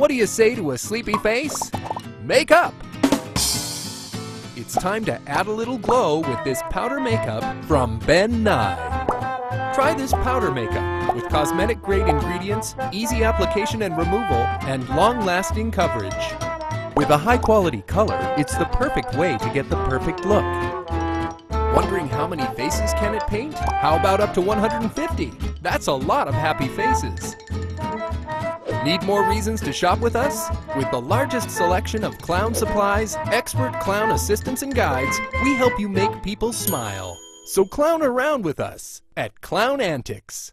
What do you say to a sleepy face? Makeup! It's time to add a little glow with this powder makeup from Ben Nye. Try this powder makeup with cosmetic grade ingredients, easy application and removal, and long lasting coverage. With a high quality color, it's the perfect way to get the perfect look. Wondering how many faces can it paint? How about up to 150? That's a lot of happy faces. Need more reasons to shop with us? With the largest selection of clown supplies, expert clown assistants and guides, we help you make people smile. So clown around with us at Clown Antics.